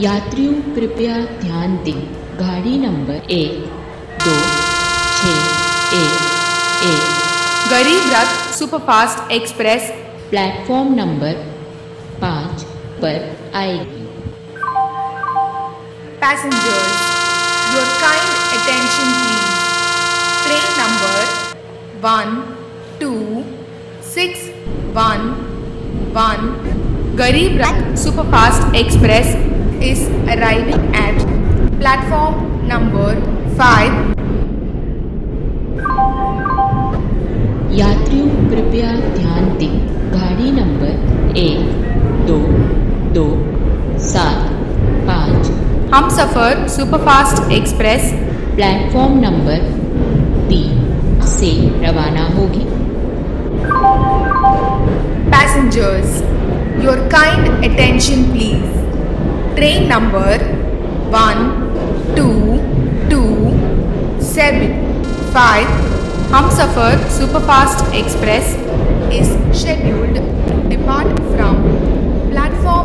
यात्रियों कृपया ध्यान दें। गाड़ी नंबर एक दो छ एक एक। गरीब Rath superfast express. Platform number पाँच पर आएगी। Passengers your kind attention please. Train number one two six one one. Garib Rath superfast express. is arriving at platform number 5 यात्रियों कृपया ध्यान दें। गाड़ी number 1 2 2 7 Humsafar superfast express platform number तीन से रवाना होगी। Passengers your kind attention please Train number 1227 Humsafar Superfast Express is scheduled to depart from platform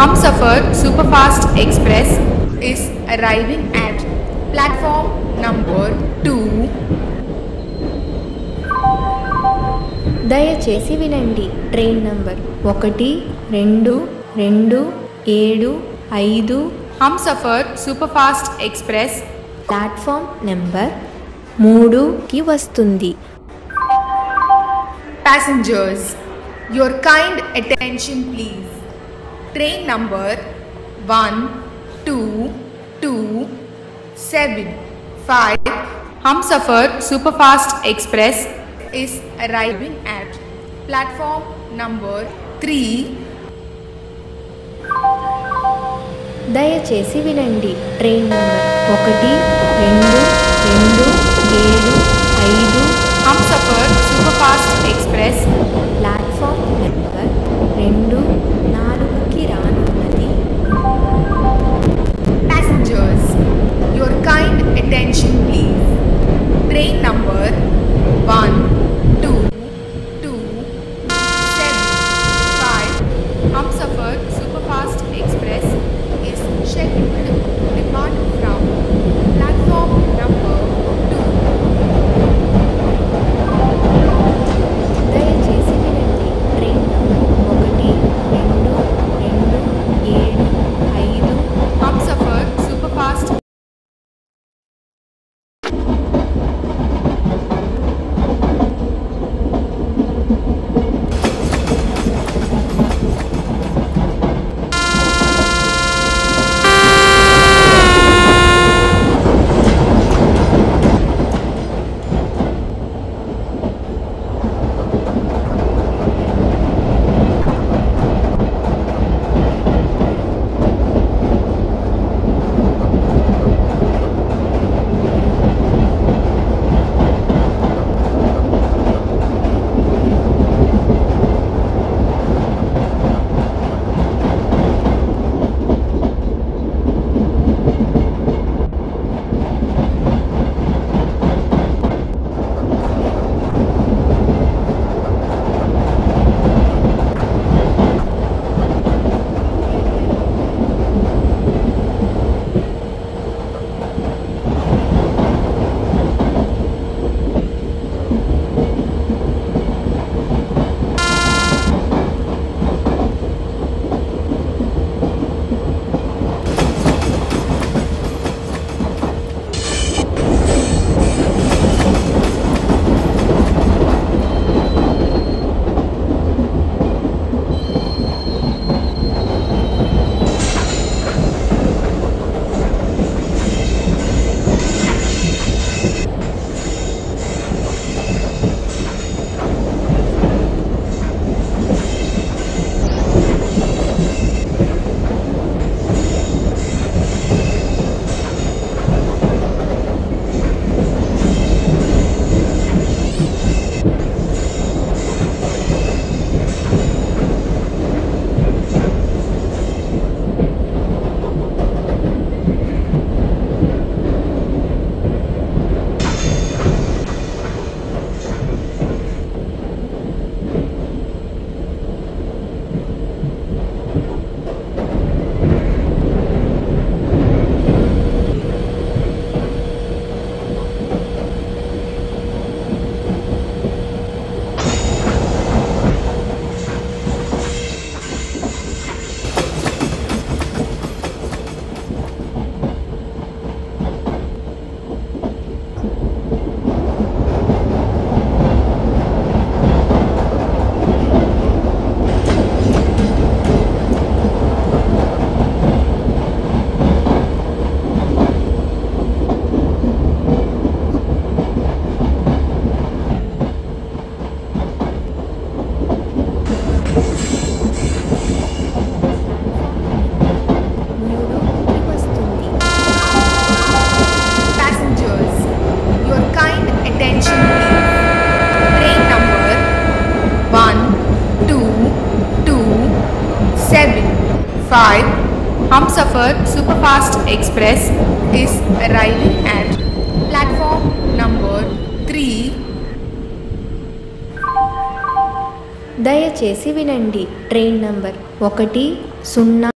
Humsafar Superfast Express is arriving at platform number 2. దయచేసి వినండి ట్రైన్ నంబర్ ఒకటి రెండు రెండు ఏడు ఐదు Humsafar Superfast Express platform number మూడుకి వస్తుంది Passengers, your kind attention please. Train number one two two seven five Humsafar superfast express is arriving at platform number three దయచేసి వినండి. ట్రైన్ నంబర్ ఒకటి రెండు రెండు ఏడు ఐదు. Humsafar superfast express platform Humsafar Superfast Express is arriving at platform number 3. దయచేసి వినండి train number ఒకటి సున్నా